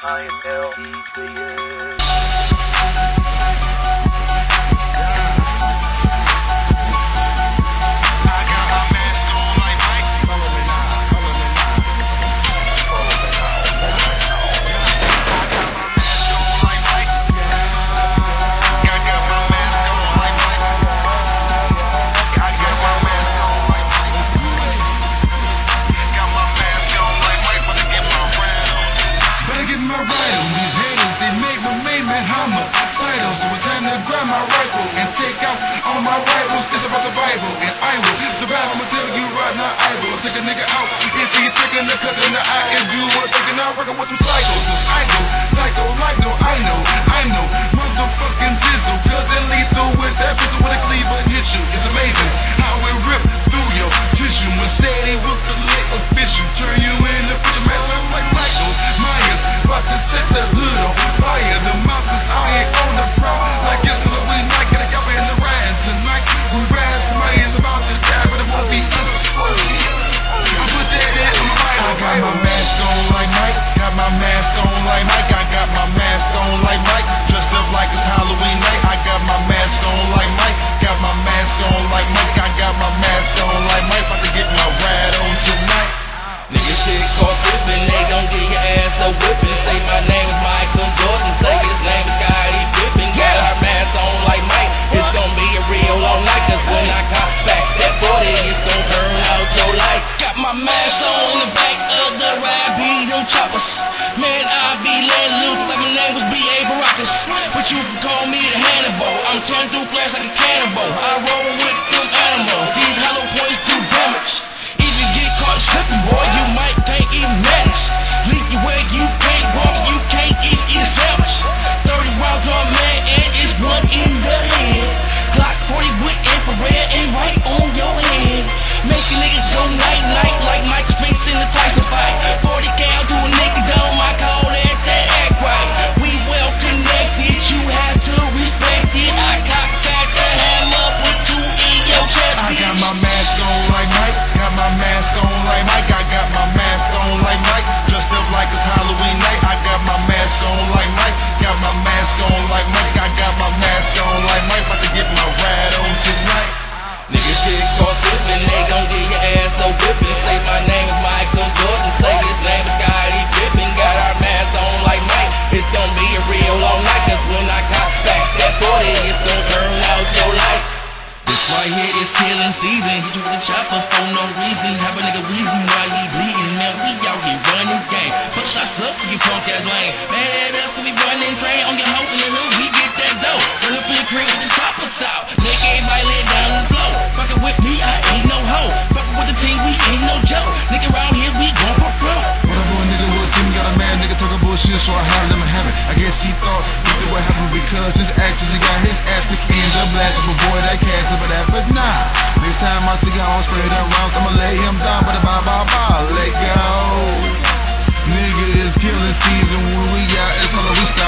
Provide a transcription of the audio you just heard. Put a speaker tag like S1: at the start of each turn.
S1: I On
S2: these haters. They make my main man hammer. Sido, so it's time to grab my rifle and take out all my rivals. It's about survival, and I will survive. I'ma tell you right now, I will take a nigga out. If he thinking the cut in the eye and do what thinking I'm working with some psychos. 'Cause I go psycho like no, I got my mask on like Mike. Got my mask on like Mike. I got my mask on like Mike. Dressed up like it's Halloween
S3: Man, I be letting loose, like my name was B.A. Baracus. But you can call me the Hannibal, I'm tearing through flash like a cannonball. I roll with like Mike. Is killing season. Hit you with a chopper for no reason. Have a nigga reason why he bleeding. Man, we out here running game. Put shots up for you punk ass lane. Man, that up for we running train on your hoe in the hood. We get that dough. Run up in the cream with the choppers out. Nigga, everybody lay down the floor. Fucking with me, I ain't no hoe. Fuckin' with the team, we ain't no joke. Nigga around here, we gon' pro pro.
S2: What a boy nigga was him. Got a mad nigga talking bullshit, so I had him in heaven. I guess he thought what happened because his actions he got his ass kicked in the blast. boy that cash, but that but nah. Next time I see I'm spread around, I'ma lay him down. But a bye bye bye, let go. Nigga, it's killing season when we out. It's Halloween style, leave